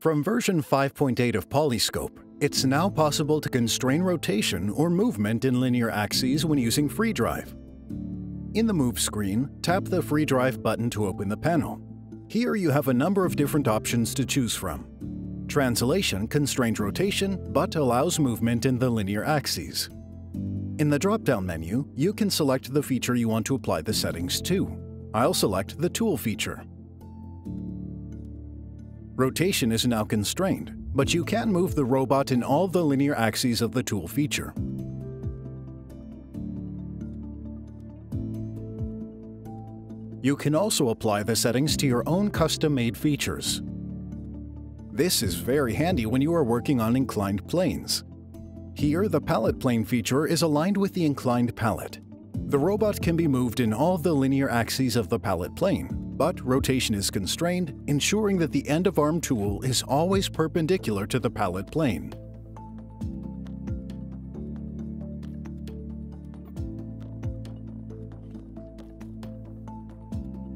From version 5.8 of Polyscope, it's now possible to constrain rotation or movement in linear axes when using FreeDrive. In the Move screen, tap the FreeDrive button to open the panel. Here you have a number of different options to choose from. Translation constrains rotation but allows movement in the linear axes. In the drop-down menu, you can select the feature you want to apply the settings to. I'll select the Tool feature. Rotation is now constrained, but you can move the robot in all the linear axes of the Tool feature. You can also apply the settings to your own custom-made features. This is very handy when you are working on inclined planes. Here, the pallet plane feature is aligned with the inclined pallet. The robot can be moved in all the linear axes of the pallet plane, but rotation is constrained, ensuring that the end of arm tool is always perpendicular to the pallet plane.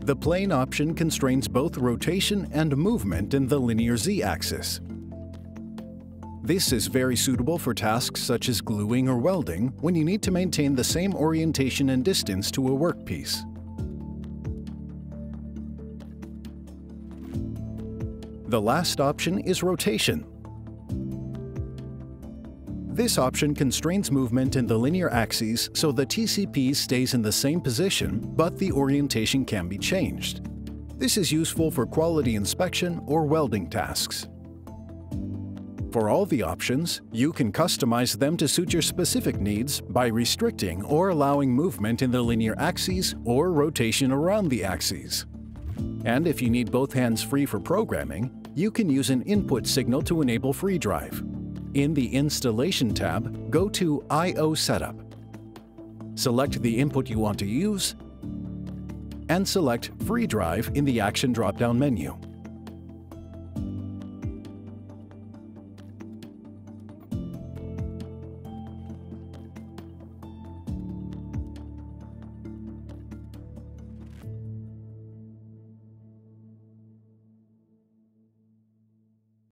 The plane option constrains both rotation and movement in the linear z-axis. This is very suitable for tasks such as gluing or welding when you need to maintain the same orientation and distance to a workpiece. The last option is rotation. This option constrains movement in the linear axes so the TCP stays in the same position, but the orientation can be changed. This is useful for quality inspection or welding tasks. For all the options, you can customize them to suit your specific needs by restricting or allowing movement in the linear axes or rotation around the axes. And if you need both hands free for programming, you can use an input signal to enable FreeDrive. In the Installation tab, go to I.O. Setup. Select the input you want to use, and select FreeDrive in the Action drop-down menu.